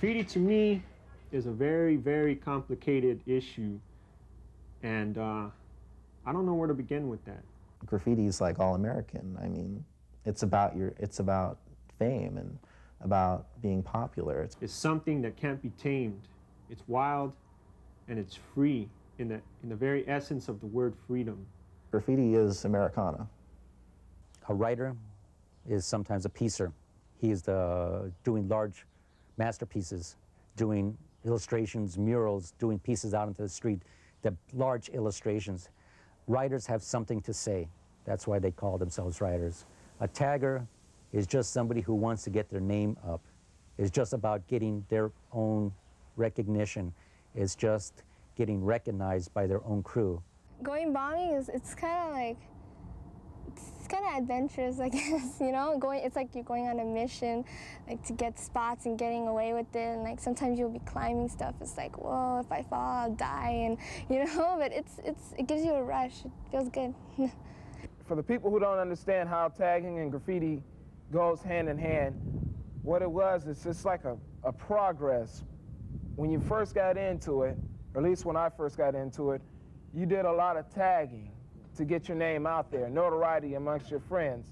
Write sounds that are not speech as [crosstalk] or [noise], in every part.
Graffiti to me is a very, very complicated issue, and uh, I don't know where to begin with that. Graffiti is like all American. I mean, it's about your, it's about fame and about being popular. It's, It's something that can't be tamed. It's wild, and it's free in the in the very essence of the word freedom. graffiti is Americana. A writer is sometimes a piecer. He's the, doing large masterpieces, doing illustrations, murals, doing pieces out into the street, the large illustrations. Writers have something to say. That's why they call themselves writers. A tagger is just somebody who wants to get their name up. It's just about getting their own recognition. It's just getting recognized by their own crew. Going bombing is it's kind of like kind of adventurous, I [laughs] guess. You know, going it's like you're going on a mission, like to get spots and getting away with it. And like sometimes you'll be climbing stuff. It's like, whoa, if I fall, I'll die, and [laughs] you know. [laughs] But it's it's it gives you a rush. It feels good. For the people who don't understand how tagging and graffiti goes hand in hand, what it was is just like a, a progress. When you first got into it, or at least when I first got into it, you did a lot of tagging to get your name out there, notoriety amongst your friends.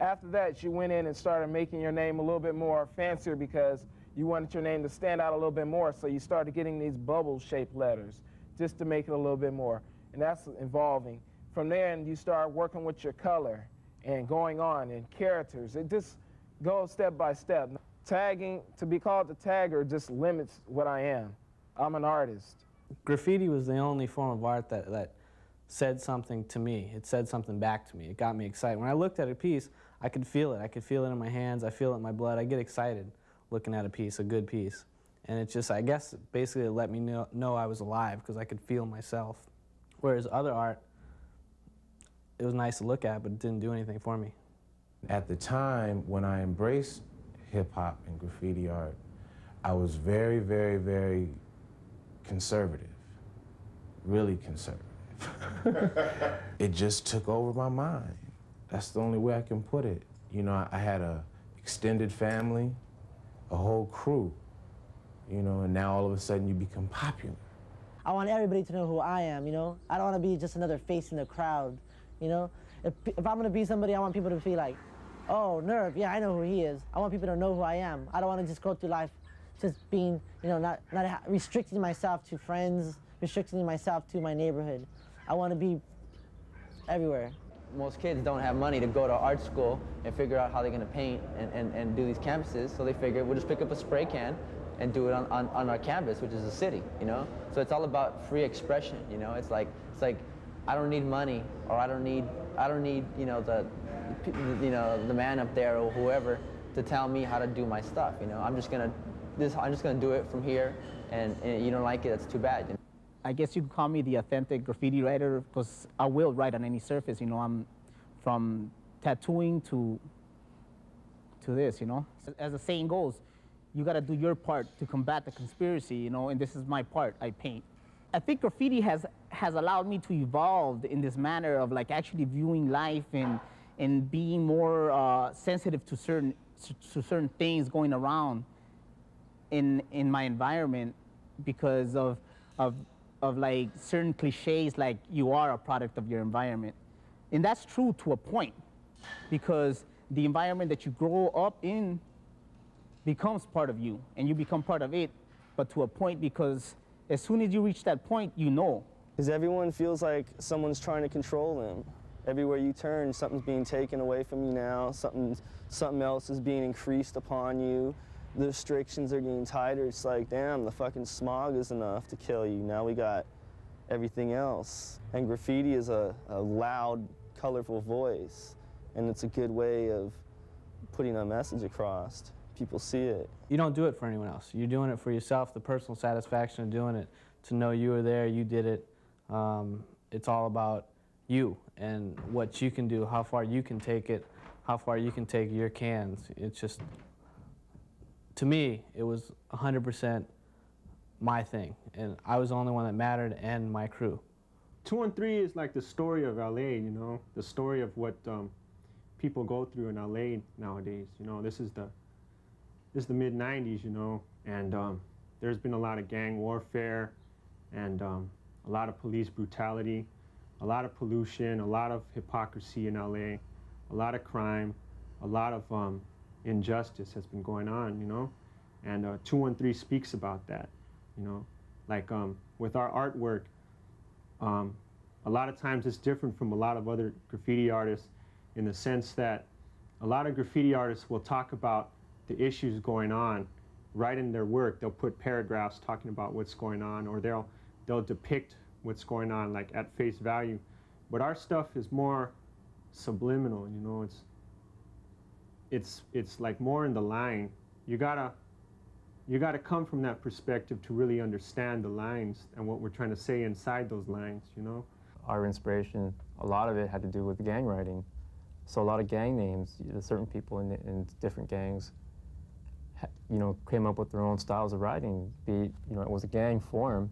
After that, you went in and started making your name a little bit more fancier because you wanted your name to stand out a little bit more, so you started getting these bubble-shaped letters just to make it a little bit more, and that's evolving. From there, and you start working with your color and going on and characters. It just goes step by step. Tagging, to be called a tagger just limits what I am. I'm an artist. graffiti was the only form of art that, that said something to me. It said something back to me. It got me excited. When I looked at a piece, I could feel it. I could feel it in my hands. I feel it in my blood. I get excited looking at a piece, a good piece. And it just, I guess, basically it let me know, know I was alive because I could feel myself. Whereas other art, it was nice to look at, but it didn't do anything for me. At the time when I embraced hip hop and graffiti art, I was very, very, very conservative, really conservative. It just took over my mind. That's the only way I can put it. You know, I, I had a extended family, a whole crew, you know, and now all of a sudden you become popular. I want everybody to know who I am, you know? I don't want to be just another face in the crowd, you know? If, if I'm going to be somebody, I want people to be like, oh, Nerve, yeah, I know who he is. I want people to know who I am. I don't want to just go through life just being, you know, not, not restricting myself to friends, restricting myself to my neighborhood. I want to be everywhere. most kids don't have money to go to art school and figure out how they're going to paint and, and, and do these campuses. So they figure we'll just pick up a spray can and do it on, on, on our campus, which is a city, you know? So it's all about free expression, you know? It's like, it's like I don't need money or I don't need, I don't need, you know, the, you know, the man up there or whoever to tell me how to do my stuff, you know? I'm just going to, this, I'm just going to do it from here and, and you don't like it, that's too bad. You know? I guess you could call me the authentic graffiti writer because I will write on any surface. You know, I'm from tattooing to to this. You know, as the saying goes, you got to do your part to combat the conspiracy. You know, and this is my part. I paint. I think graffiti has has allowed me to evolve in this manner of like actually viewing life and and being more uh, sensitive to certain to certain things going around in in my environment because of of of like certain cliches like you are a product of your environment. And that's true to a point because the environment that you grow up in becomes part of you and you become part of it, but to a point because as soon as you reach that point, you know. Because everyone feels like someone's trying to control them. Everywhere you turn, something's being taken away from you now, something, something else is being increased upon you the restrictions are getting tighter. It's like, damn, the fucking smog is enough to kill you. Now we got everything else. And graffiti is a, a loud, colorful voice. And it's a good way of putting a message across. People see it. You don't do it for anyone else. You're doing it for yourself, the personal satisfaction of doing it, to know you were there, you did it. Um, it's all about you and what you can do, how far you can take it, how far you can take your cans. It's just to me, it was 100% my thing, and I was the only one that mattered, and my crew. Two and three is like the story of LA, you know, the story of what um, people go through in LA nowadays. You know, this is the this is the mid '90s. You know, And um, there's been a lot of gang warfare and um, a lot of police brutality, a lot of pollution, a lot of hypocrisy in LA, a lot of crime, a lot of um, injustice has been going on, you know? And uh, 213 speaks about that, you know? Like um, with our artwork, um, a lot of times it's different from a lot of other graffiti artists in the sense that a lot of graffiti artists will talk about the issues going on right in their work. They'll put paragraphs talking about what's going on, or they'll they'll depict what's going on like at face value. But our stuff is more subliminal. You know, it's it's it's like more in the line. You gotta you gotta come from that perspective to really understand the lines and what we're trying to say inside those lines. You know our inspiration, a lot of it had to do with gang writing. So a lot of gang names, certain people in, in different gangs, you know, came up with their own styles of writing. Be you know, it was a gang form,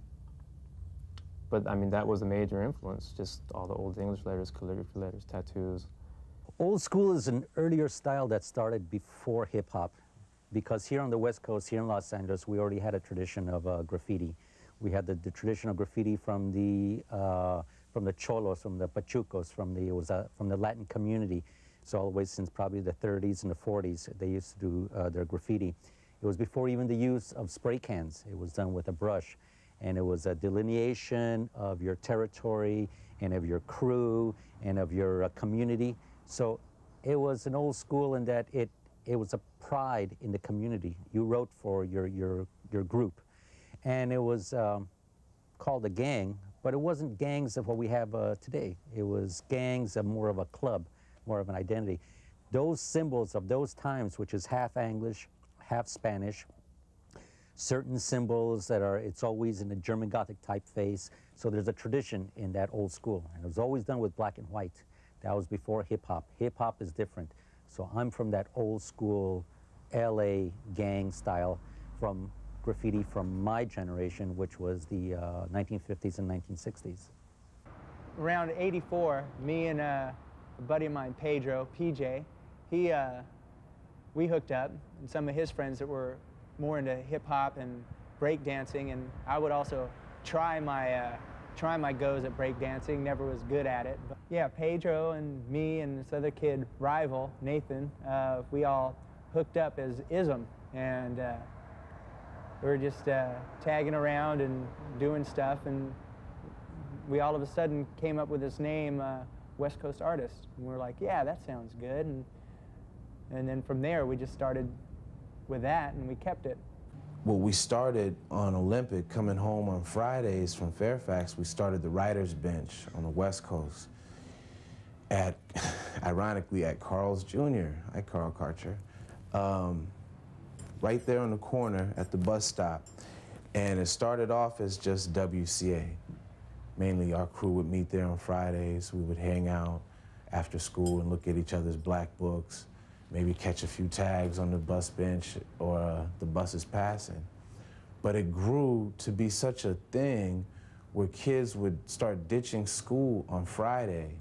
but I mean that was a major influence. Just all the old English letters, calligraphy letters, tattoos. Old school is an earlier style that started before hip hop, because here on the West Coast, here in Los Angeles, we already had a tradition of uh, graffiti. We had the, the graffiti from the uh, from the Cholos, from the Pachucos, from the, it was, uh, from the Latin community. So always since probably the 30s and the 40s, they used to do uh, their graffiti. It was before even the use of spray cans. It was done with a brush. And it was a delineation of your territory and of your crew and of your uh, community. So it was an old school in that it, it was a pride in the community. You wrote for your, your, your group. And it was um, called a gang but it wasn't gangs of what we have uh, today. It was gangs of more of a club, more of an identity. Those symbols of those times, which is half English, half Spanish, certain symbols that are, it's always in a German Gothic typeface. So there's a tradition in that old school. And it was always done with black and white. That was before hip hop. Hip hop is different. So I'm from that old school LA gang style from graffiti from my generation, which was the uh, 1950s and 1960s. Around 84, me and uh, a buddy of mine, Pedro, PJ, he, uh, we hooked up, and some of his friends that were more into hip hop and break dancing, and I would also try my uh, try my goes at break dancing. Never was good at it. But yeah, Pedro and me and this other kid, rival Nathan, uh, we all hooked up as ISM, and uh, we were just uh, tagging around and doing stuff, and we all of a sudden came up with this name, uh, West Coast Artist. And we are like, yeah, that sounds good. And, and then from there, we just started with that, and we kept it. Well, we started on Olympic, coming home on Fridays from Fairfax, we started the writer's bench on the West Coast at, [laughs] ironically, at Carl's Jr., at Carl Karcher. Um, right there on the corner at the bus stop. And it started off as just WCA. Mainly our crew would meet there on Fridays. We would hang out after school and look at each other's black books, maybe catch a few tags on the bus bench or uh, the buses passing. But it grew to be such a thing where kids would start ditching school on Friday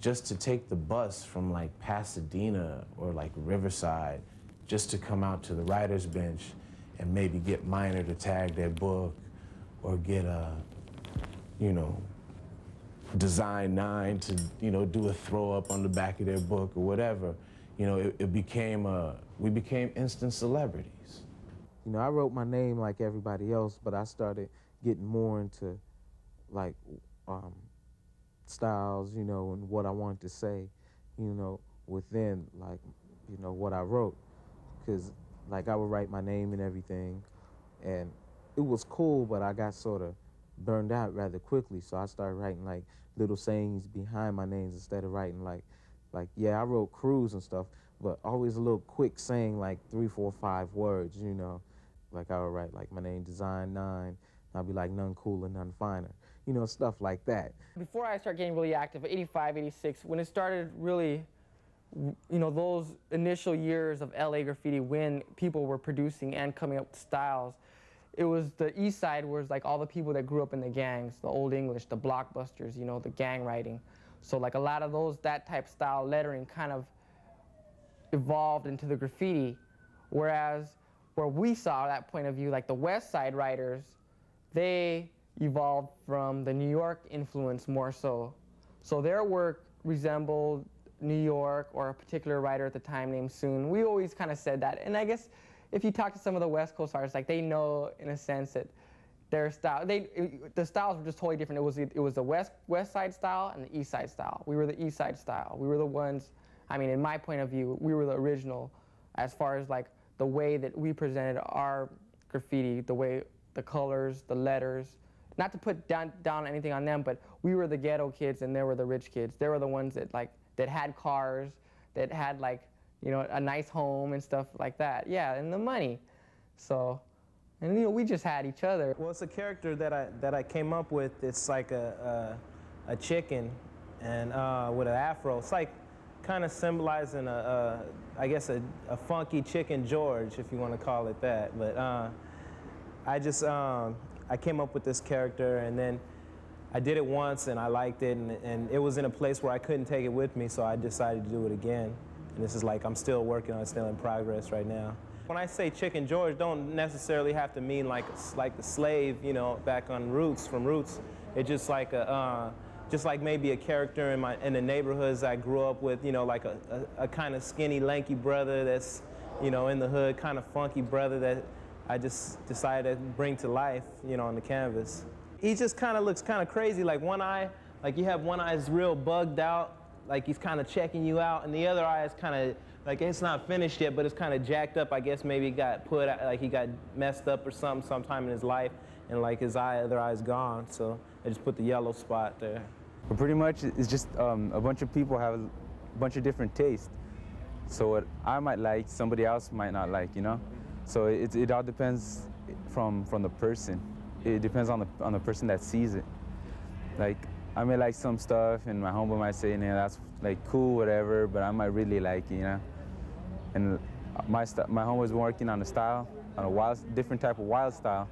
just to take the bus from like Pasadena or like Riverside just to come out to the writer's bench and maybe get Minor to tag their book or get a, you know, Design 9 to, you know, do a throw up on the back of their book or whatever. You know, it, it became a, we became instant celebrities. You know, I wrote my name like everybody else, but I started getting more into like um, styles, you know, and what I wanted to say, you know, within like, you know, what I wrote because like I would write my name and everything, and it was cool, but I got sort of burned out rather quickly. So I started writing like little sayings behind my names instead of writing like, like yeah, I wrote crews and stuff, but always a little quick saying like three, four, five words, you know. Like I would write like my name Design Nine, I'll be like none cooler, none finer, you know, stuff like that. Before I start getting really active, 85, 86, when it started really you know, those initial years of LA graffiti when people were producing and coming up with styles, it was the east side was like all the people that grew up in the gangs, the old English, the blockbusters, you know, the gang writing. So like a lot of those, that type style lettering kind of evolved into the graffiti. Whereas where we saw that point of view, like the West Side writers, they evolved from the New York influence more so. So their work resembled New York or a particular writer at the time named Soon. We always kind of said that. And I guess if you talk to some of the West Coast artists, like they know in a sense that their style, they, it, the styles were just totally different. It was, it was the West, West Side style and the East Side style. We were the East Side style. We were the ones, I mean, in my point of view, we were the original as far as like the way that we presented our graffiti, the way, the colors, the letters, not to put down, down anything on them, but we were the ghetto kids and they were the rich kids. They were the ones that like that had cars, that had like you know a nice home and stuff like that. Yeah, and the money. So, and you know we just had each other. Well, it's a character that I that I came up with. It's like a a, a chicken, and uh, with an afro. It's like kind of symbolizing a, a I guess a, a funky chicken George, if you want to call it that. But uh, I just um, I came up with this character, and then I did it once, and I liked it, and, and it was in a place where I couldn't take it with me, so I decided to do it again. And this is like I'm still working on it, still in progress right now. When I say Chicken George, don't necessarily have to mean like like the slave, you know, back on Roots from Roots. It's just like a uh, just like maybe a character in my in the neighborhoods I grew up with, you know, like a, a, a kind of skinny, lanky brother that's, you know, in the hood, kind of funky brother that I just decided to bring to life, you know, on the canvas. He just kind of looks kind of crazy, like one eye, like you have one eye is real bugged out, like he's kind of checking you out, and the other eye is kind of like it's not finished yet, but it's kind of jacked up. I guess maybe got put like he got messed up or something sometime in his life, and like his eye, other eye's gone. So I just put the yellow spot there. But pretty much, it's just um, a bunch of people have a bunch of different tastes. So what I might like, somebody else might not like, you know. So it, it all depends from from the person. It depends on the on the person that sees it. Like I may like some stuff, and my homeboy might say, "Yeah, that's like cool, whatever," but I might really like it, you know. And my my homeboy's been working on a style, on a wild, different type of wild style,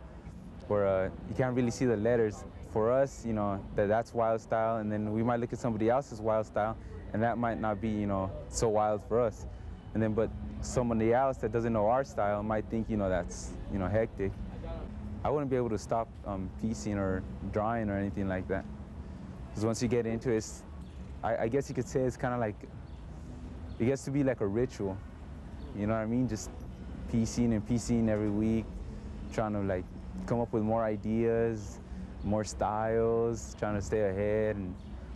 where uh, you can't really see the letters. For us, you know, that that's wild style, and then we might look at somebody else's wild style, and that might not be, you know, so wild for us. And then, but somebody else that doesn't know our style might think, you know, that's, you know, hectic. I wouldn't be able to stop um, piecing or drawing or anything like that. Because once you get into it, I, I guess you could say it's kind of like, it gets to be like a ritual. You know what I mean? Just piecing and piecing every week, trying to like come up with more ideas, more styles, trying to stay ahead and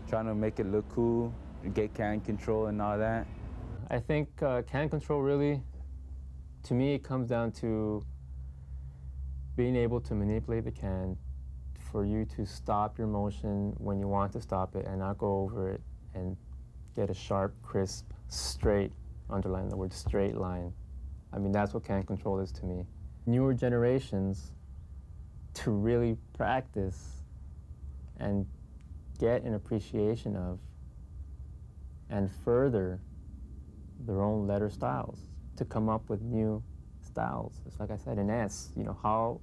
trying to make it look cool, get can control and all that. I think uh, can control really, to me, it comes down to being able to manipulate the can for you to stop your motion when you want to stop it and not go over it and get a sharp, crisp, straight, underline the word straight line. I mean, that's what can control is to me. Newer generations to really practice and get an appreciation of and further their own letter styles to come up with new styles. It's like I said, an S, you know, how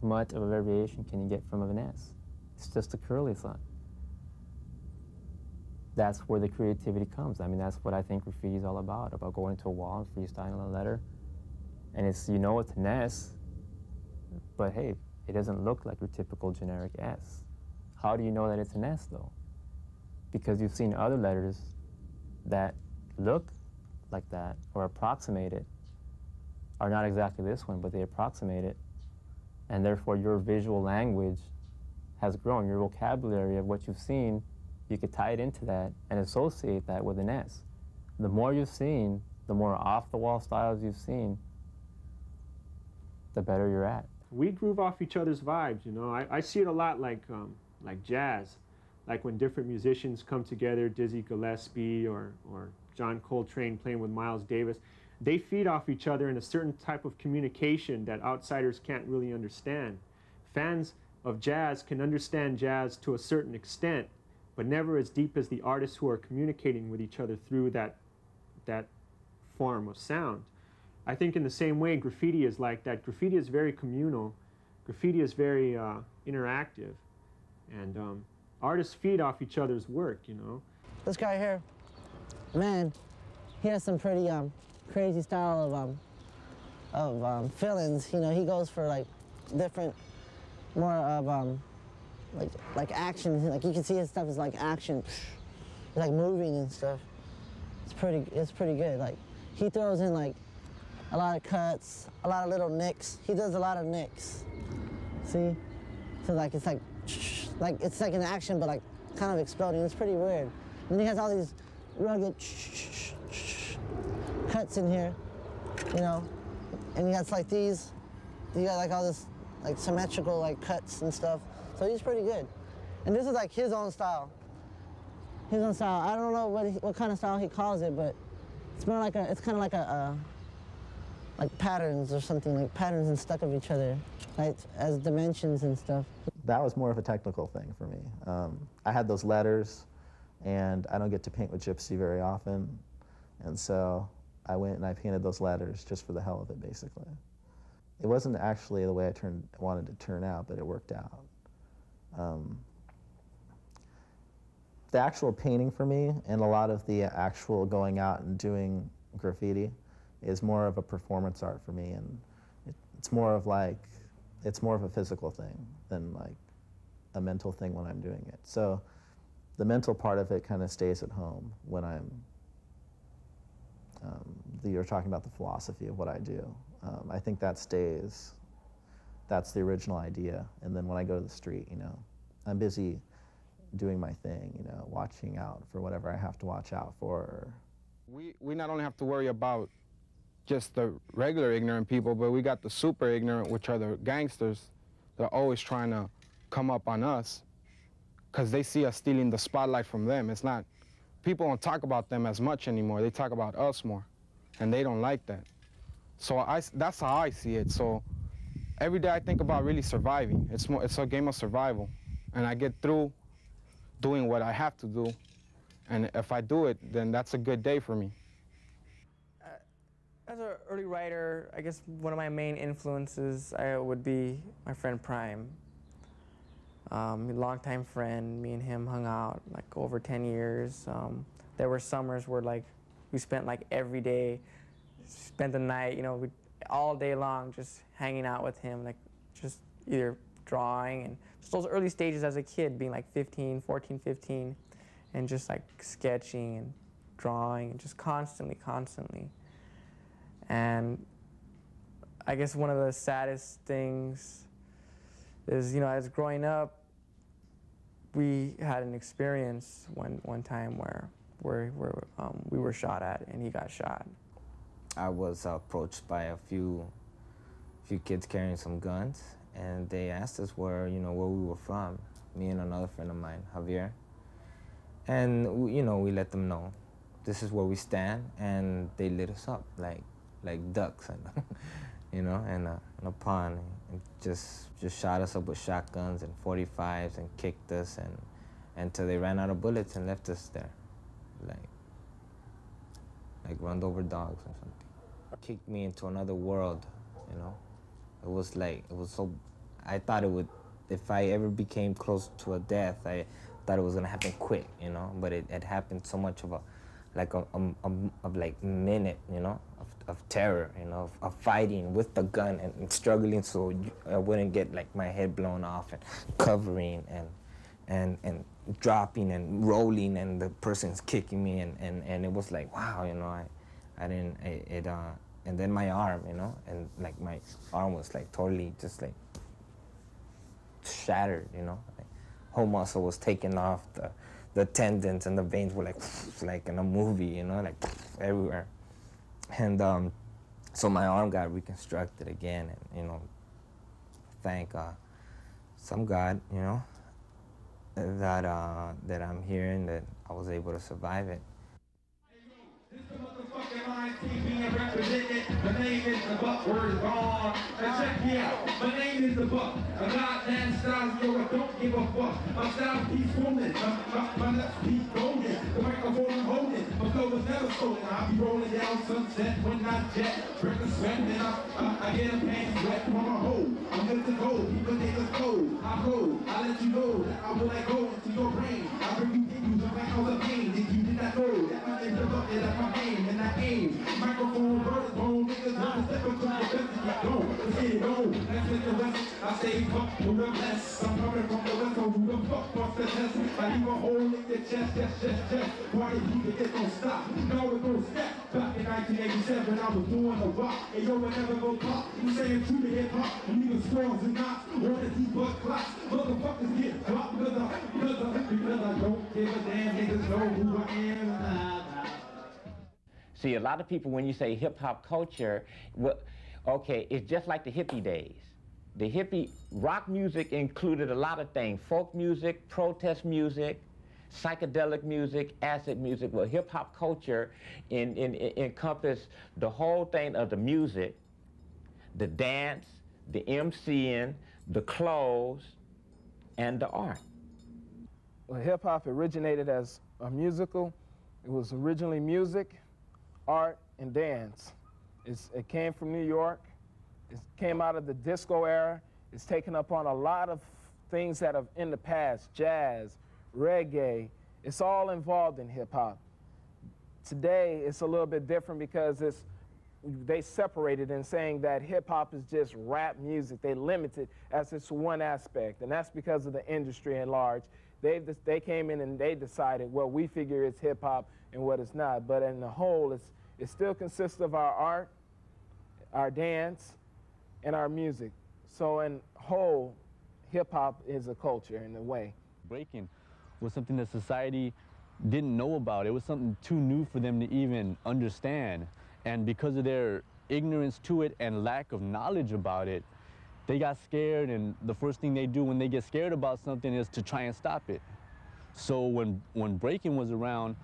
much of a variation can you get from an S? It's just a curly sign. That's where the creativity comes. I mean, that's what I think graffiti is all about, about going to a wall and freestyling a letter. And it's, you know, it's an S, but hey, it doesn't look like your typical generic S. How do you know that it's an S, though? Because you've seen other letters that look like that or approximate it are not exactly this one, but they approximate it. And therefore, your visual language has grown. Your vocabulary of what you've seen, you could tie it into that and associate that with an S. The more you've seen, the more off the wall styles you've seen, the better you're at. We groove off each other's vibes, you know. I, I see it a lot like um, like jazz, like when different musicians come together, Dizzy Gillespie or, or John Coltrane playing with Miles Davis, they feed off each other in a certain type of communication that outsiders can't really understand. Fans of jazz can understand jazz to a certain extent, but never as deep as the artists who are communicating with each other through that, that form of sound. I think in the same way, graffiti is like that. Graffiti is very communal. Graffiti is very uh, interactive. And um, artists feed off each other's work, you know. This guy here, man, he has some pretty um, crazy style of um, of um, feelings. You know, he goes for like different, more of um, like like action. Like you can see his stuff is like action, like moving and stuff. It's pretty. It's pretty good. Like he throws in like a lot of cuts, a lot of little nicks. He does a lot of nicks. See, so like it's like like it's like an action, but like kind of exploding. It's pretty weird. And he has all these rugged cuts in here, you know, and he has like these. You got like all this like symmetrical like cuts and stuff. So he's pretty good. And this is like his own style. His own style. I don't know what he, what kind of style he calls it, but it's more like a. It's kind of like a. Uh, like patterns or something, like patterns and stuck of each other, like as dimensions and stuff. That was more of a technical thing for me. Um, I had those letters, and I don't get to paint with Gypsy very often, and so I went and I painted those letters just for the hell of it, basically. It wasn't actually the way I turned, wanted to turn out, but it worked out. Um, the actual painting for me and a lot of the actual going out and doing graffiti is more of a performance art for me, and it, it's more of like it's more of a physical thing than like a mental thing when I'm doing it. So the mental part of it kind of stays at home when I'm. Um, you're talking about the philosophy of what I do. Um, I think that stays. That's the original idea, and then when I go to the street, you know, I'm busy doing my thing, you know, watching out for whatever I have to watch out for. We, we not only have to worry about just the regular ignorant people, but we got the super ignorant, which are the gangsters that are always trying to come up on us because they see us stealing the spotlight from them. It's not, people don't talk about them as much anymore. They talk about us more, and they don't like that. So I, that's how I see it. So every day I think about really surviving. It's, more, it's a game of survival, and I get through doing what I have to do, and if I do it, then that's a good day for me as an early writer, I guess one of my main influences uh, would be my friend Prime. Um, longtime friend, me and him hung out like over 10 years. Um, there were summers where like we spent like every day, spent the night, you know, we, all day long just hanging out with him, like just either drawing and just those early stages as a kid, being like 15, 14, 15, and just like sketching and drawing and just constantly, constantly. And I guess one of the saddest things is, you know, as growing up, we had an experience one, one time where, where, where um, we were shot at and he got shot. I was approached by a few, few kids carrying some guns and they asked us where, you know, where we were from, me and another friend of mine, Javier. And, you know, we let them know this is where we stand and they lit us up. Like, like ducks, [laughs] and you know, in uh, a, in a pond, and just just shot us up with shotguns and 45s and kicked us and until they ran out of bullets and left us there, like like run over dogs or something. Kicked me into another world, you know. It was like it was so. I thought it would, if I ever became close to a death, I thought it was gonna happen quick, you know. But it, it happened so much of a, like a, a, a, a like minute, you know, of terror, you know, of, of fighting with the gun and, and, struggling so I wouldn't get like my head blown off and covering and and and dropping and rolling and the person's kicking me and, and, and it was like wow, you know, I I didn't it, it uh and then my arm, you know, and like my arm was like totally just like shattered, you know, like, whole muscle was taken off the the tendons and the veins were like [laughs] like in a movie, you know, like [sniffs] everywhere. And um, so my arm got reconstructed again, and you know, thank uh, some God, you know, that uh, that I'm here and that I was able to survive it. My name is the Buck, word is gone. And check me out. My name is the Buck. A goddamn style, yo, I don't give a fuck. My style keeps rolling. My, my, my nuts keep golden. The microphone I'm holding. My flow is never stolen. I'll be rolling down sunset when I jet. Break a sweat, and I, I, I get a pants wet from a hole. I'm good to go. People think it's cold. I go. I let you know that I will let go into your brain. I bring you in you the pain. If you not know that my the Buck, and that's my name, and I aim. Microphone, niggas, I'm stepping to the best mess with the West. I stay up to the best. I'm coming from the West, so who the fuck the test? I leave a hole in your chest, chest, chest, chest. Party people, it don't stop. No, it don't stop. Back in 1987, I was doing a rock. And yo, it never go pop. You saying true to hip hop, leaving scrolls and knots. Wanna see butt clocks. Motherfuckers get dropped because I, because I, because I don't give a damn. Niggas know who I am. See, a lot of people, when you say hip hop culture, well, okay, it's just like the hippie days. The hippie rock music included a lot of things folk music, protest music, psychedelic music, acid music. Well, hip hop culture in, in, in, encompassed the whole thing of the music, the dance, the MCing, the clothes, and the art. Well, hip hop originated as a musical. It was originally music, art, and dance. It's, it came from New York. It came out of the disco era. It's taken up on a lot of things that have in the past, jazz, reggae. It's all involved in hip hop. Today, it's a little bit different because it's they separated in saying that hip hop is just rap music. They limit it as it's one aspect, and that's because of the industry at large. They they came in and they decided, well, we figure it's hip hop and what it's not. But in the whole, it's it still consists of our art, our dance, and our music. So in whole, hip hop is a culture in a way. Breaking was something that society didn't know about. It was something too new for them to even understand. And because of their ignorance to it and lack of knowledge about it, they got scared and the first thing they do when they get scared about something is to try and stop it. So when, when breaking was around,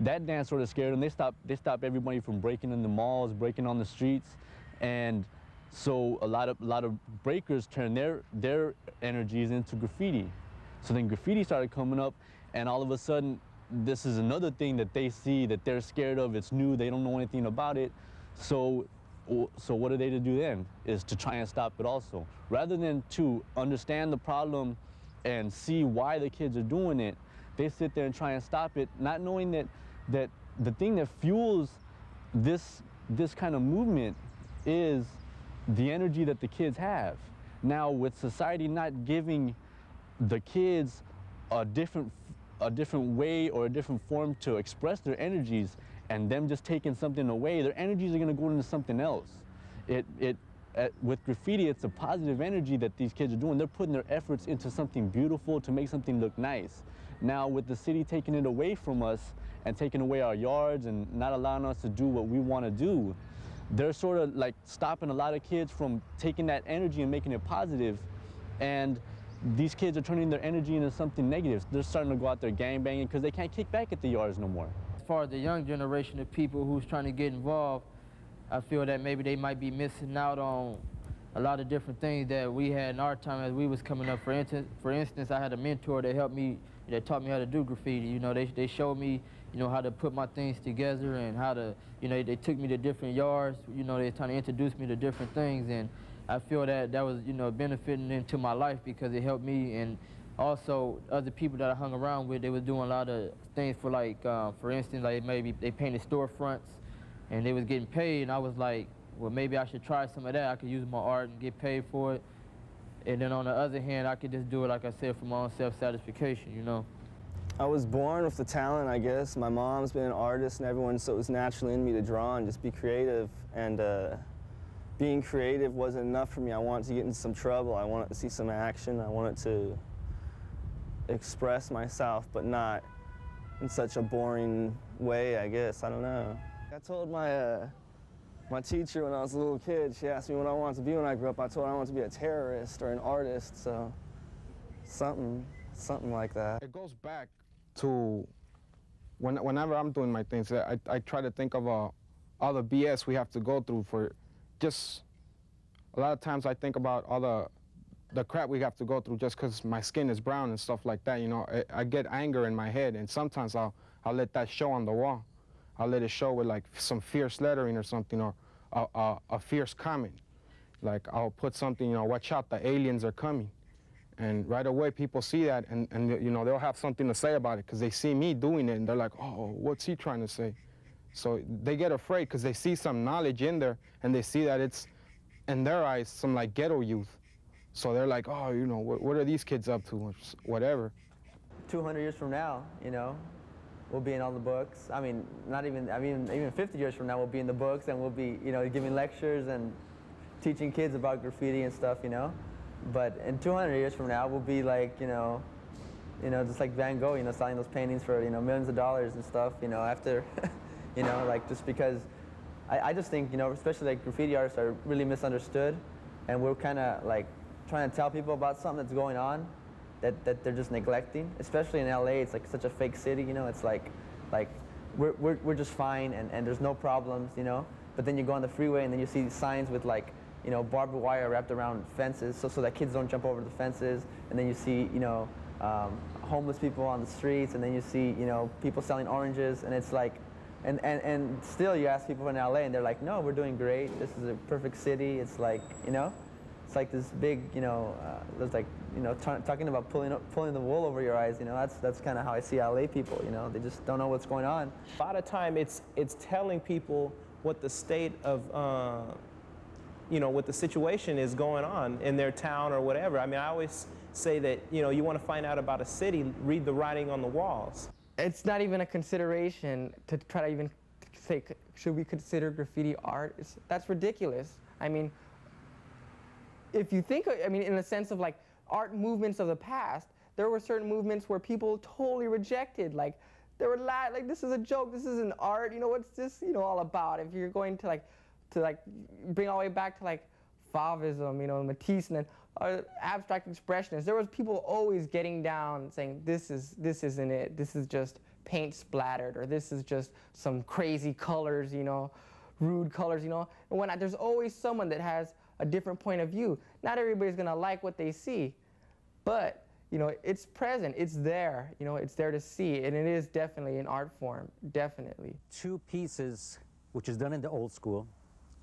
that dance sort of scared them. They stopped, they stopped everybody from breaking in the malls, breaking on the streets. And so a lot of, a lot of breakers turned their, their energies into graffiti. So then graffiti started coming up and all of a sudden this is another thing that they see that they're scared of. It's new. They don't know anything about it. So, so what are they to do then? Is to try and stop it also. Rather than to understand the problem and see why the kids are doing it, they sit there and try and stop it, not knowing that, that the thing that fuels this, this kind of movement is the energy that the kids have. Now, with society not giving the kids a different a different way or a different form to express their energies and them just taking something away, their energies are going to go into something else. It, it, uh, with graffiti, it's a positive energy that these kids are doing. They're putting their efforts into something beautiful to make something look nice. Now, with the city taking it away from us and taking away our yards and not allowing us to do what we want to do, they're sort of like stopping a lot of kids from taking that energy and making it. And these kids are turning their energy into something negative. They're starting to go out there gang banging because they can't kick back at the yards no more. As far as the young generation of people who's trying to get involved, I feel that maybe they might be missing out on a lot of different things that we had in our time as we was coming up. For instance, for instance, I had a mentor that helped me, that taught me how to do graffiti. You know, they, they showed me, you know, how to put my things together and how to, you know, they took me to different yards. You know, they trying to introduce me to different things and I feel that that was, you know, benefiting into my life because it helped me and also other people that I hung around with, they was doing a lot of things for like, uh, for instance, like maybe they painted storefronts and they was getting paid and I was like, well, maybe I should try some of that. I could use my art and get paid for it. And then on the other hand, I could just do it, like I said, for my own self-satisfaction, you know. I was born with the talent, I guess. My mom's been an artist and everyone, so it was naturally in me to draw and just be creative. And uh, being creative wasn't enough for me. I wanted to get into some trouble. I wanted to see some action. I wanted to express myself, but not in such a boring way, I guess. I don't know. I told my, uh, my teacher when I was a little kid, she asked me what I wanted to be when I grew up. I told her I wanted to be a terrorist or an artist, so something, something like that. It goes back to when, whenever I'm doing my things, I, I try to think of uh, all the BS we have to go through for just a lot of times I think about all the the crap we have to go through just because my skin is brown and stuff like that. You know, I, I, get anger in my head, and sometimes I'll I'll let that show on the wall. I'll let it show with like some fierce lettering or something, or a, a, a fierce comment. Like I'll put something, you know, watch out, the aliens are coming. And right away, people see that, and, and you know they'll have something to say about it because they see me doing it, and they're like, "Oh, what's he trying to say?" So they get afraid because they see some knowledge in there, and they see that it's in their eyes, some like ghetto youth. So they're like, oh, you know, what, what are these kids up to? Whatever. 200 years from now, you know, we'll be in all the books. I mean, not even, I mean, even 50 years from now, we'll be in the books and we'll be, you know, giving lectures and teaching kids about graffiti and stuff, you know. But in 200 years from now, we'll be like, you know, you know, just like Van Gogh, you know, selling those paintings for, you know, millions of dollars and stuff, you know, after, [laughs] you know, like just because I, I just think, you know, especially like graffiti artists are really misunderstood and we're kind of like trying to tell people about something that's going on that, that they're just neglecting, especially in LA. It's like such a fake city, you know. It's like, like we're, we're, we're just fine and, and there's no problems, you know. But then you go on the freeway and then you see signs with like, you know, barbed wire wrapped around fences so, so that kids don't jump over the fences. And then you see, you know, um, homeless people on the streets and then you see, you know, people selling oranges and it's like, and, and, and still you ask people in LA and they're like, no, we're doing great. This is a perfect city. It's like, you know, it's like this big, you know, uh, there's like, you know, talking about pulling up, pulling the wool over your eyes. You know, that's that's kind of how I see LA people. You know, they just don't know what's going on. A lot of time, it's it's telling people what the state of, uh, you know, what the situation is going on in their town or whatever. I mean, I always say that you know, you want to find out about a city, read the writing on the walls. It's not even a consideration to try to even say, should we consider graffiti art? It's, that's ridiculous. I mean, if you think, I mean, in the sense of like art movements of the past, there were certain movements where people totally rejected, like, they were la- like, this is a joke, this isn't art, you know, what's this, you know, all about? If you're going to like, to like, bring all the way back to like Fauvism, you know, Matisse, and then abstract expressionists, there was people always getting down saying, this is, this isn't it, this is just paint splattered, or this is just some crazy colors, you know, rude colors, you know. And when I, there's always someone that has a different point of view. Not everybody's gonna like what they see, but you know, it's present, it's there, you know, it's there to see, and it is definitely an art form, definitely. Two pieces, which is done in the old school,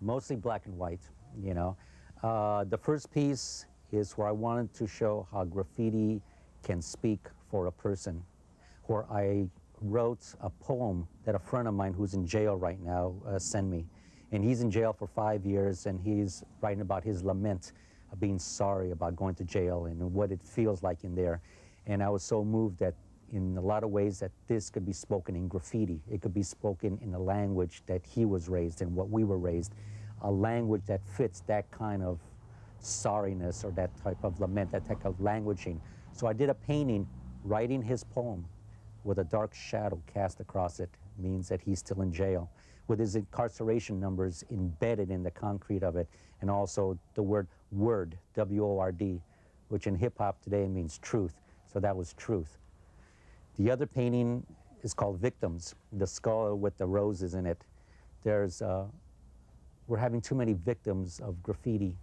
mostly black and white, you know. Uh, the first piece is where I wanted to show how graffiti can speak for a person, where I wrote a poem that a friend of mine who's in jail right now uh, sent me. And he's in jail for five years, and he's writing about his lament of being sorry about going to jail and what it feels like in there. And I was so moved that in a lot of ways that this could be spoken in graffiti. It could be spoken in the language that he was raised in, what we were raised, a language that fits that kind of sorriness or that type of lament, that type of languaging. So I did a painting writing his poem with a dark shadow cast across it, means that he's still in jail, with his incarceration numbers embedded in the concrete of it, and also the word word, W O R D, which in hip hop today means truth. So that was truth. The other painting is called Victims, the skull with the roses in it. There's, uh, we're having too many victims of graffiti.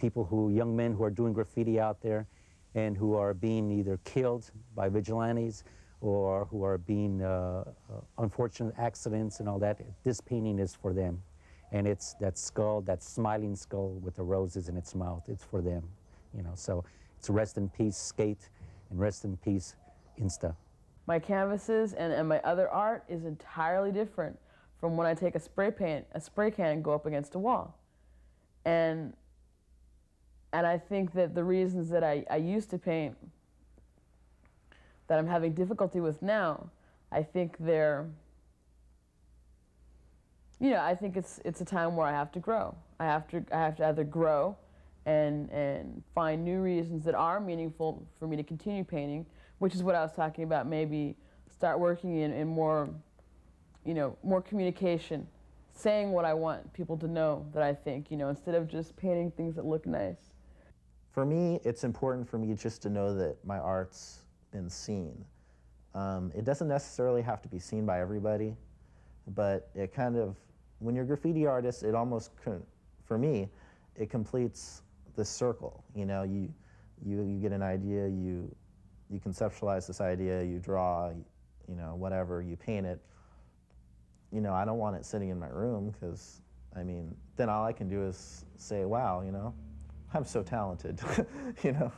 People who, young men who are doing graffiti out there and who are being either killed by vigilantes or who are being uh, uh, unfortunate accidents and all that. This painting is for them. And it's that skull, that smiling skull with the roses in its mouth. It's for them, you know. So it's rest in peace, skate, and rest in peace, Insta. My canvases and, and my other art is entirely different from when I take a spray paint, a spray can and go up against a wall. And and I think that the reasons that I, I used to paint that I'm having difficulty with now, I think they're you know, I think it's it's a time where I have to grow. I have to I have to either grow and and find new reasons that are meaningful for me to continue painting, which is what I was talking about, maybe start working in, in more you know, more communication, saying what I want people to know that I think, you know, instead of just painting things that look nice. For me, it's important for me just to know that my art's been seen. Um, it doesn't necessarily have to be seen by everybody, but it kind of, when you're a graffiti artist, it almost, for me, it completes the circle. You know, you, you, you get an idea, you, you conceptualize this idea, you draw, you know, whatever, you paint it. You know, I don't want it sitting in my room because, I mean, then all I can do is say, wow, you know, I'm so talented. [laughs] you know,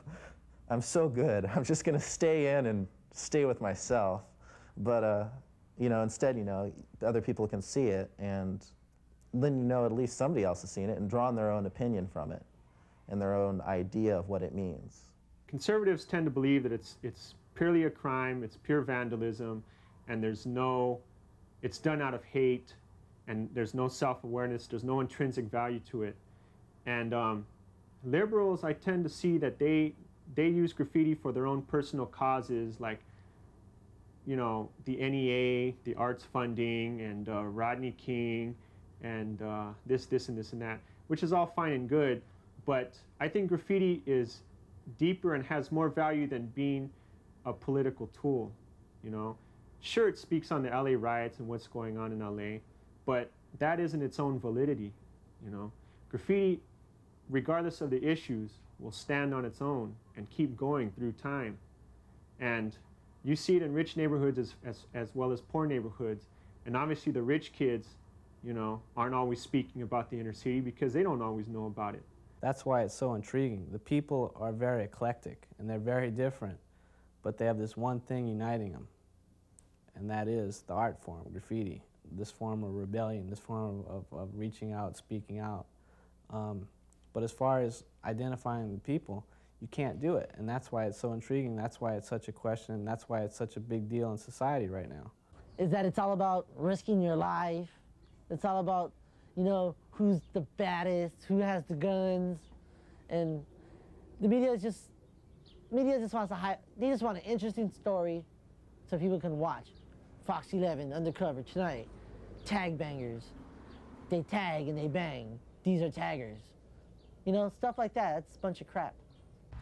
I'm so good. I'm just going to stay in and stay with myself. But, uh, you know, instead, you know, other people can see it and, then you know at least somebody else has seen it and drawn their own opinion from it and their own idea of what it means. Conservatives tend to believe that it's, it's purely a crime, it's pure vandalism, and there's no, it's done out of hate, and there's no self-awareness, there's no intrinsic value to it. And um, liberals, I tend to see that they, they use graffiti for their own personal causes, like, you know, the NEA, the arts funding, and uh, Rodney King, and uh, this, this, and this, and that, which is all fine and good. But I think graffiti is deeper and has more value than being a political tool. You know, sure, it speaks on the LA riots and what's going on in LA, but that isn't its own validity. You know, graffiti, regardless of the issues, will stand on its own and keep going through time. And you see it in rich neighborhoods as, as, as well as poor neighborhoods. And obviously, the rich kids, you know, aren't always speaking about the inner city because they don't always know about it. That's why it's so intriguing. The people are very eclectic and they're very different, but they have this one thing uniting them, and that is the art form, graffiti, this form of rebellion, this form of, of, of reaching out, speaking out. Um, but as far as identifying the people, you can't do it, and that's why it's so intriguing. That's why it's such a question, and that's why it's such a big deal in society right now. Is that it's all about risking your life. It's all about, you know, who's the baddest, who has the guns, and the media is just media just wants to hype. They just want an interesting story, so people can watch. Fox 11 undercover tonight. Tag bangers. They tag and they bang. These are taggers. You know, stuff like that. That's a bunch of crap.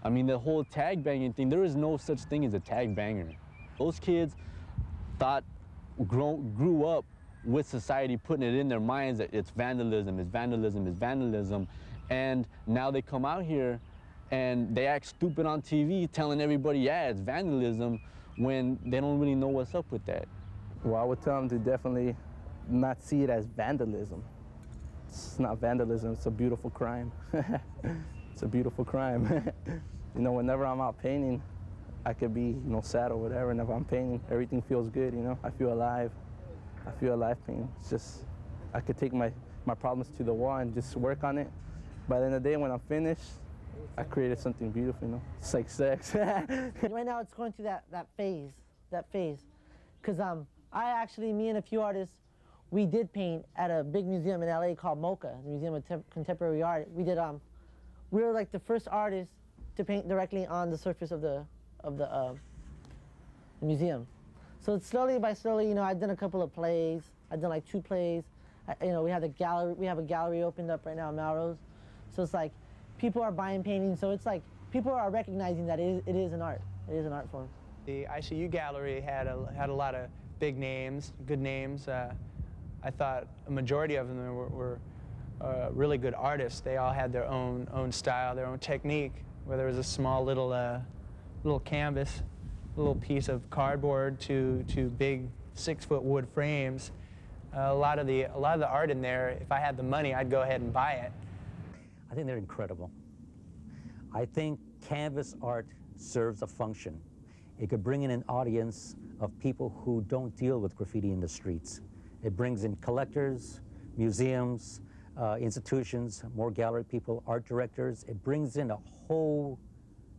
I mean, the whole tag banging thing, there is no such thing as a tag banger. Those kids thought, grow, grew up with society putting it in their minds that it's vandalism, it's vandalism, it's vandalism. And now they come out here and they act stupid on TV telling everybody, yeah, it's vandalism, when they don't really know what's up with that. Well, I would tell them to definitely not see it as vandalism. It's not vandalism, it's a beautiful crime. [laughs] it's a beautiful crime. [laughs] you know, whenever I'm out painting, I could be, you know, sad or whatever, and if I'm painting, everything feels good, you know? I feel alive. I feel alive painting. It's just, I could take my, my problems to the wall and just work on it. By the end of the day, when I'm finished, I created something beautiful, you know? It's like sex. [laughs] right now, it's going through that, that phase, that phase. Because um, I actually, me and a few artists, we did paint at a big museum in LA called MoCA, the Museum of Tem Contemporary Art. We did, um, we were like the first artists to paint directly on the surface of the, of the, uh, museum. So slowly by slowly, you know, I've done a couple of plays. I've done like two plays. I, you know, we have a gallery. We have a gallery opened up right now in Melrose. So it's like people are buying paintings. So it's like people are recognizing that it is, it is an art. It is an art form. The ICU gallery had a, had a lot of big names, good names. Uh, I thought a majority of them were, were uh, really good artists. They all had their own own style, their own technique. Whether it was a small little uh, little canvas little piece of cardboard to, to big six foot wood frames. Uh, a lot of the a lot of the art in there, if I had the money, I'd go ahead and buy it. I think they're incredible. I think canvas art serves a function. It could bring in an audience of people who don't deal with graffiti in the streets. It brings in collectors, museums, uh, institutions, more gallery people, art directors. It brings in a whole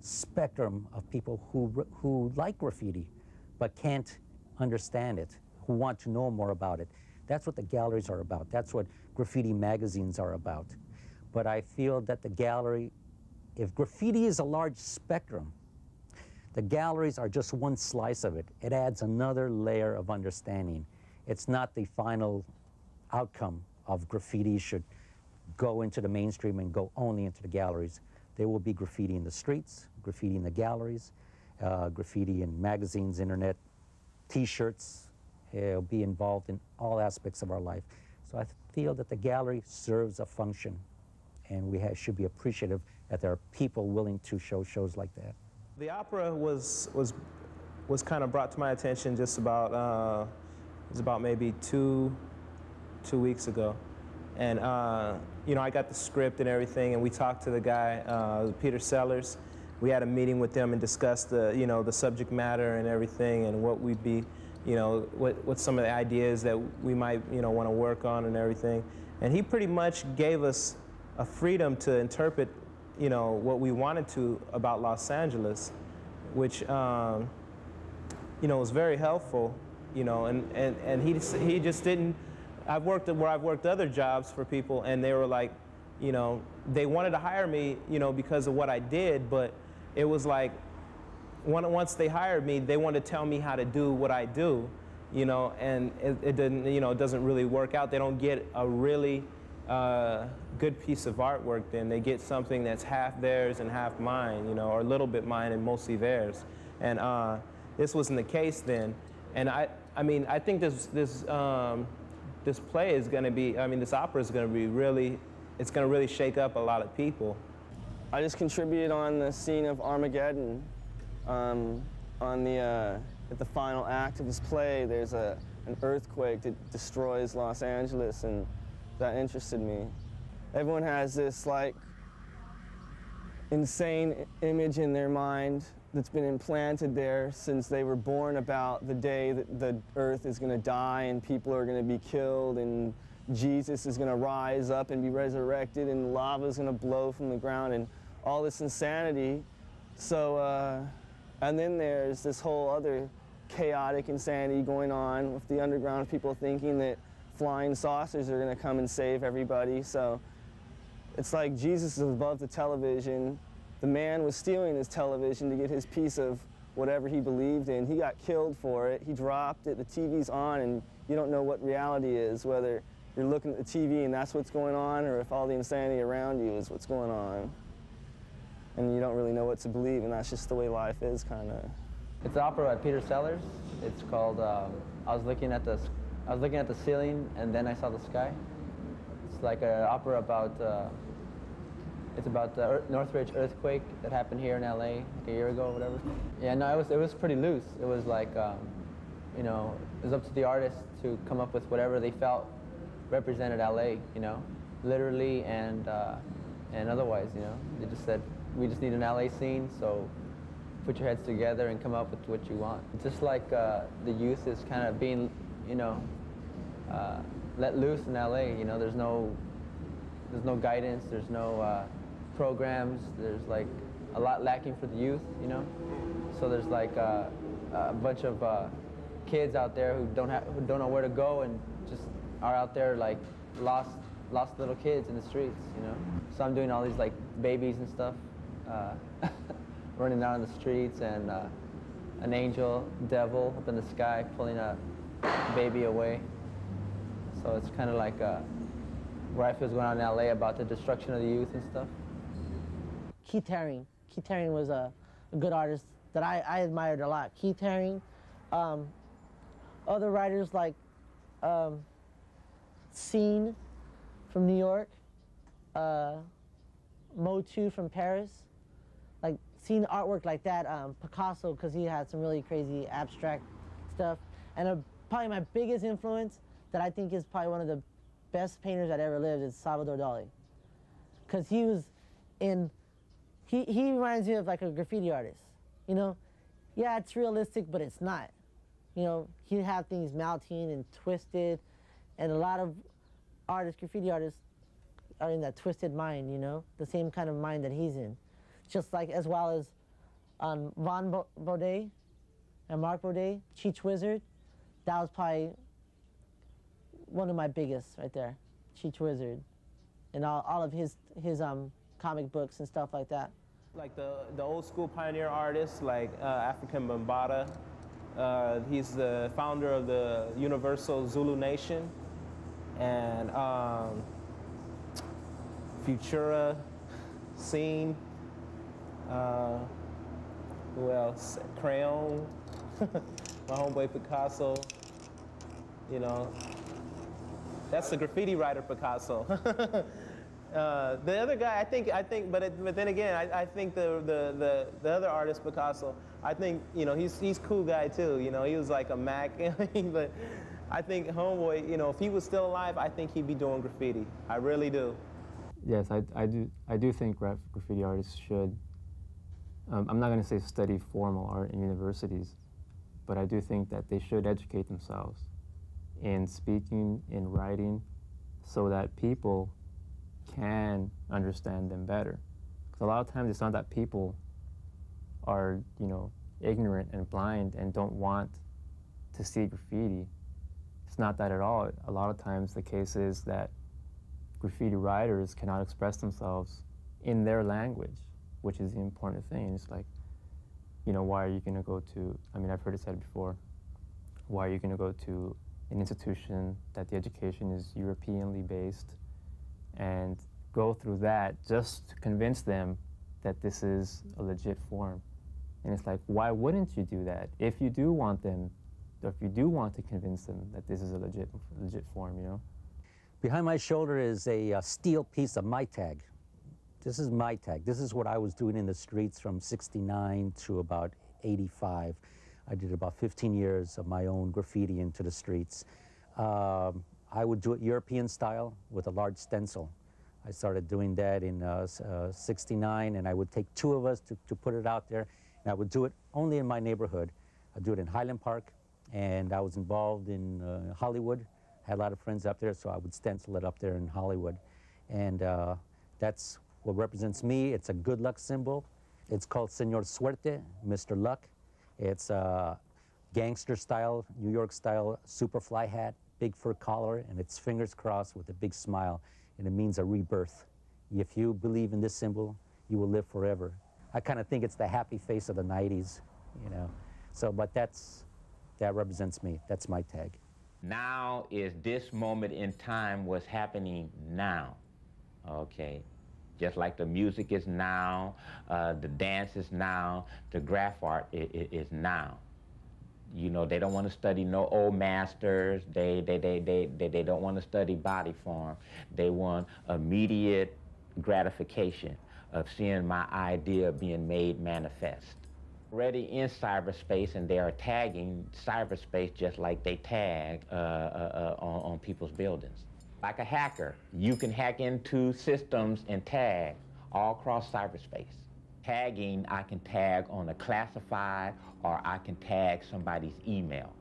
spectrum of people who, who like graffiti but can't understand it, who want to know more about it. That's what the galleries are about. That's what graffiti magazines are about. But I feel that the gallery, if graffiti is a large spectrum, the galleries are just one slice of it. It adds another layer of understanding. It's not the final outcome of graffiti should go into the mainstream and go only into the galleries. There will be graffiti in the streets, graffiti in the galleries, uh, graffiti in magazines, internet, T-shirts. It'll be involved in all aspects of our life. So I feel that the gallery serves a function, and we should be appreciative that there are people willing to show shows like that. The opera was was was kind of brought to my attention just about uh, it was about maybe two two weeks ago, and uh, you know I got the script and everything, and we talked to the guy uh, Peter Sellars, we had a meeting with them and discussed the, you know, the subject matter and everything and what we'd be, you know, what, what some of the ideas that we might, you know, want to work on and everything. and he pretty much gave us a freedom to interpret, you know, what we wanted to about Los Angeles, which, um, you know, was very helpful, you know, and, and, and he, just, he just didn't, I've worked where I've worked other jobs for people and they were like, you know, they wanted to hire me, you know, because of what I did, but it was like, once they hired me, they wanted to tell me how to do what I do, you know, and it, it didn't, you know, it doesn't really work out. They don't get a really uh, good piece of artwork then. They get something that's half theirs and half mine, you know, or a little bit mine and mostly theirs. And uh, this wasn't the case then. And I, I mean, I think this, this, um, this play is going to be, I mean, this opera is going to be really, it's going to really shake up a lot of people. I just contributed on the scene of Armageddon. Um, on the, uh, at the final act of this play, there's a, an earthquake that destroys Los Angeles, and that interested me. Everyone has this like insane image in their mind that's been implanted there since they were born about the day that the earth is going to die and people are going to be killed and Jesus is going to rise up and be resurrected and lava is going to blow from the ground and all this insanity. So, uh, and then there's this whole other chaotic insanity going on with the underground people thinking that flying saucers are going to come and save everybody. So it's like Jesus is above the television. The man was stealing his television to get his piece of whatever he believed in. He got killed for it. He dropped it. The TV's on, and you don't know what reality is, whether you're looking at the TV and that's what's going on, or if all the insanity around you is what's going on. And you don't really know what to believe, and that's just the way life is, kind of. It's an opera by Peter Sellars. It's called um, I was looking at the I was looking at the ceiling and then I saw the sky. It's like an opera about, uh, it's about the Northridge earthquake that happened here in LA like a year ago or whatever. Yeah, no, it was, it was pretty loose. It was like, um, you know, it was up to the artists to come up with whatever they felt represented LA, you know, literally and, uh, and otherwise, you know. They just said, we just need an LA scene, so put your heads together and come up with what you want. Just like uh, the youth is kind of being you know, uh, let loose in LA. You know, there's no, there's no guidance. There's no uh, programs. There's like a lot lacking for the youth. You know, so there's like uh, a bunch of uh, kids out there who don't have, who don't know where to go and just are out there like lost, lost little kids in the streets. You know, so I'm doing all these like babies and stuff, uh, [laughs] running down the streets and uh, an angel, devil up in the sky pulling a baby away. So it's kind of like uh, where I feel is going on in LA about the destruction of the youth and stuff. Keith Haring. Keith Haring was a, a good artist that I, I, admired a lot. Keith Haring, um, other writers like um, Seen from New York, uh, Mode2 from Paris, like seeing artwork like that, um, Picasso, because he had some really crazy abstract stuff, and a probably my biggest influence that I think is probably one of the best painters that ever lived is Salvador Dali. Because he was in, he, he reminds me of like a graffiti artist. You know, yeah, it's realistic, but it's not. You know, he'd have things melting and twisted, and a lot of artists, graffiti artists, are in that twisted mind, you know, the same kind of mind that he's in. Just like, as well as um, Vaughn Bodé and Mark Bodé, Cheech Wizard, that was probably one of my biggest right there, Cheech Wizard, and all, all of his his um comic books and stuff like that. Like the the old school pioneer artists like uh, Afrika Bambaataa. Uh, he's the founder of the Universal Zulu Nation, and um, Futura, Seen. Uh, who else? Crayon. [laughs] my homeboy Picasso. You know, that's the graffiti writer Picasso. [laughs] uh, the other guy, I think, I think, but it, but then again, I, I think the, the the the other artist Picasso, I think you know he's he's cool guy too. You know, he was like a Mac, [laughs] but I think homeboy, you know, if he was still alive, I think he'd be doing graffiti. I really do. Yes, I, I do. I do think graffiti artists should. Um, I'm not going to say study formal art in universities, but I do think that they should educate themselves in speaking, in writing, so that people can understand them better. Because a lot of times it's not that people are, you know, ignorant and blind and don't want to see graffiti. It's not that at all. A lot of times the case is that graffiti writers cannot express themselves in their language, which is the important thing. It's like, you know, why are you going to go to, I mean, I've heard it said before, why are you going to go to an institution that the education is Europeanly based and go through that just to convince them that this is a legit form? And it's like, why wouldn't you do that if you do want them, or if you do want to convince them that this is a legit, legit form, you know? Behind my shoulder is a uh, steel piece of my tag. This is my tag. This is what I was doing in the streets from 69 to about 85. I did about 15 years of my own graffiti into the streets. Um, I would do it European style with a large stencil. I started doing that in uh, uh, 69, and I would take two of us to, to put it out there, and I would do it only in my neighborhood. I'd do it in Highland Park, and I was involved in uh, Hollywood. Had a lot of friends up there, so I would stencil it up there in Hollywood. And uh, that's what represents me. It's a good luck symbol. It's called Señor Suerte, Mr. Luck. It's a gangster style, New York style superfly hat, big fur collar, and it's fingers crossed with a big smile, and it means a rebirth. If you believe in this symbol, you will live forever. I kind of think it's the happy face of the 90s, you know. So, but that's, that represents me. That's my tag. Now is this moment in time what's happening now. Okay. Just like the music is now, uh, the dance is now, the graph art is, is now. You know, they don't want to study no old masters. They, they, they, they, they, they don't want to study body form. They want immediate gratification of seeing my idea being made manifest. Already in cyberspace, and they are tagging cyberspace just like they tag uh, uh, uh, on, on people's buildings. Like a hacker, you can hack into systems and tag all across cyberspace. Tagging, I can tag on a classified or I can tag somebody's email.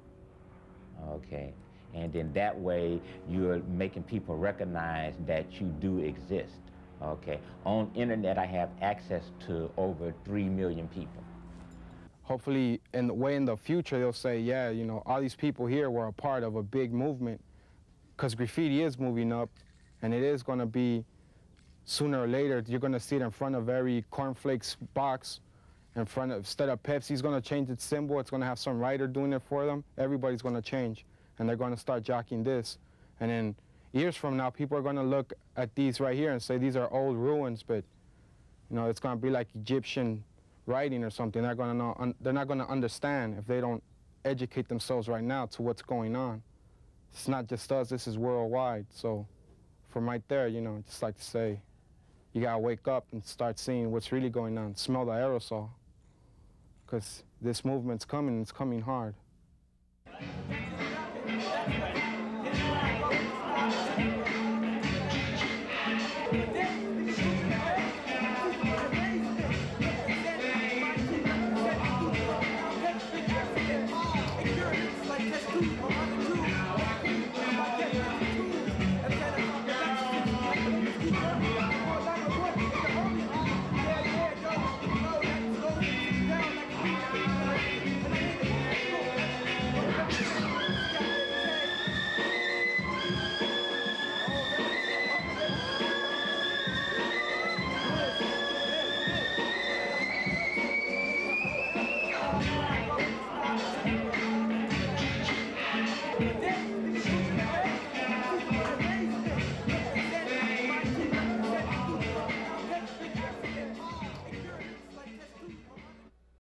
Okay. And then that way you're making people recognize that you do exist. Okay. On internet, I have access to over 3 million people. Hopefully, in the way in the future, they'll say, yeah, you know, all these people here were a part of a big movement because graffiti is moving up and it is going to be sooner or later you're going to see it in front of every cornflakes box in front of instead of pepsi's going to change its symbol it's going to have some writer doing it for them everybody's going to change. And they're going to start jockeying this. And then years from now people are going to look at these right here and say these are old ruins but you know it's going to be like egyptian writing or something. They're going to know they're not going to understand if they don't educate themselves right now to what's going on. It's not just us, this is worldwide. So from right there, you know, just like to say, you gotta wake up and start seeing what's really going on. Smell the aerosol. Because this movement's coming, it's coming hard.